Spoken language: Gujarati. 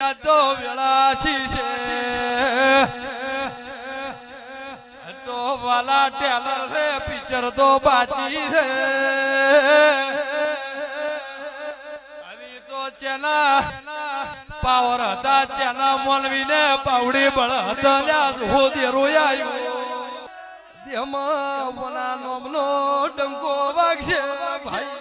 તો વેળાછી છે તો વાલા ટેલર રે પિક્ચર તો બાચી છે તો ચેલા પાવર હતા ચેલા મોલવીને પાવડી બળ હતા લ્યા હો દેરો આવ્યો દેમાં બોલા નોમનો ડંકો વાગશે. ભાઈ